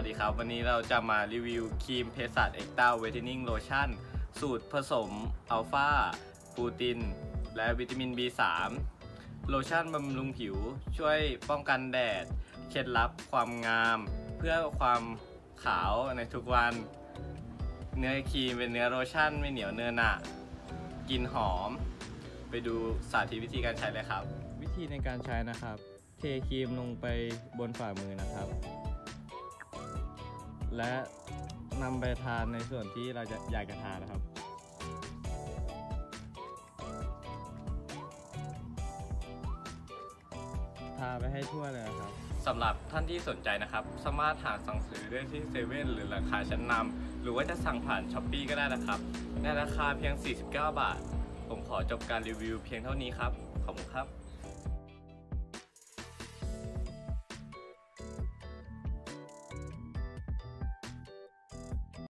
สวัสดีครับ วันนี้เราจะมารีวิวครีมเภสัช Extra Whitening โลชั่น สูตรผสม Alpha Arbutin และวิตามิน B3 โลชั่นบำรุงผิวช่วยป้องกันแดด เคล็ดลับความงาม เพื่อความขาวในทุกวัน เนื้อครีมเป็นเนื้อโลชั่นไม่เหนียวเหนอะหนะกลิ่นหอม ไปดูสาธิตวิธีการใช้เลยครับ วิธีในการใช้นะครับ เทครีมลงไปบนฝ่ามือนะครับ และนำไปทานในส่วนที่เราจะอยากจะทานนะครับ ทาไปให้ทั่วเลยนะครับสำหรับท่านที่สนใจนะครับ สามารถหาสั่งซื้อได้ที่เซเว่นหรือราคาชั้นนำหรือว่าจะสั่งผ่านช้อปปีก็ได้นะครับ ในราคาเพียง 49 บาท ผมขอจบการรีวิวเพียงเท่านี้ครับ ขอบคุณครับ